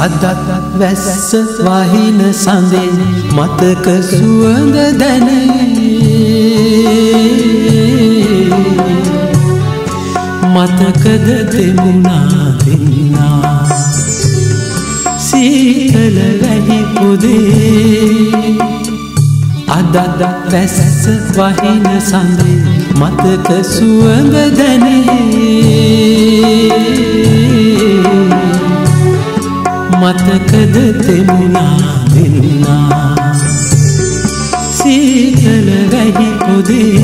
අදත් වැස්ස වහින සඳෙන් මතක සුවඳ දැනේ. මතකද දෙමුණා දෙන්නා. සීතල වැහි පුදේ. අදද වැස්ස වහින සඳේ මතක සුවඳ දැනේ. මතකද තෙමුණා දෙන්නා? සීතල වැහි පොදේ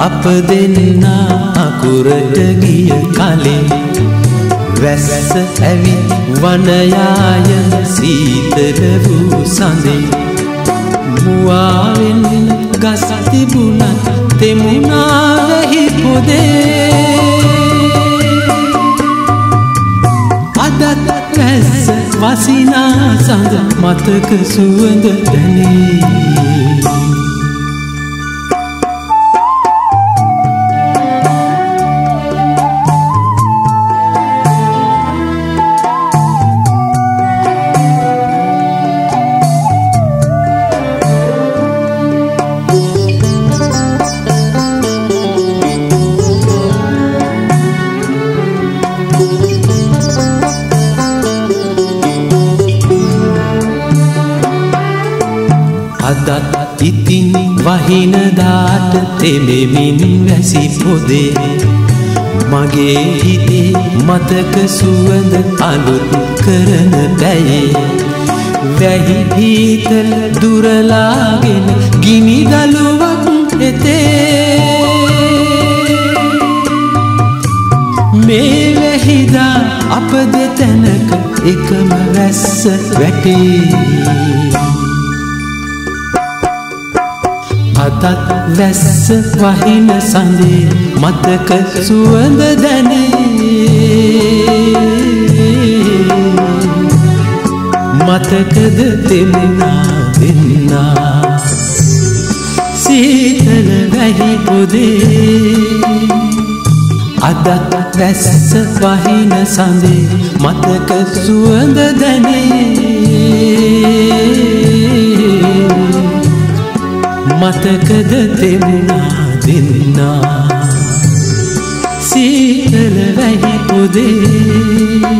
අප දෙන්නා අකුරට ගිය කලින් වැස්ස ඇවි වනයාය සීතල වූ සඳේ. මුවාවෙන් ගස් තිබුණත් තෙමුණාවෙහි පොදේ අදත් වැස්ස වසිනා සඳ මතක සුවඳ දැනේ. අදත් ඉතින් වහිනදාට තෙමෙමින් වැසි පොදේ මගේ හිතේ මතක සුවඳ අලුත් කරන පැයේ. වැහි හීතල දුරලාගෙන ගිනි දළුවක් එතේ. මේ වැහිදා අප දෙතැනක එකම වැස්ස වැටේ. අදත් වැස්ස වහින සඳේ මතක සුවඳ දැනේ. මතකද දෙන්නා දෙන්නා. සීතල වැහි පොදේ. අදත් වැස්ස වහින සඳේ මතක සුවඳ දැනේ. මතකද දෙමුණා දෙන්නා? සීතල වැහි පොදේ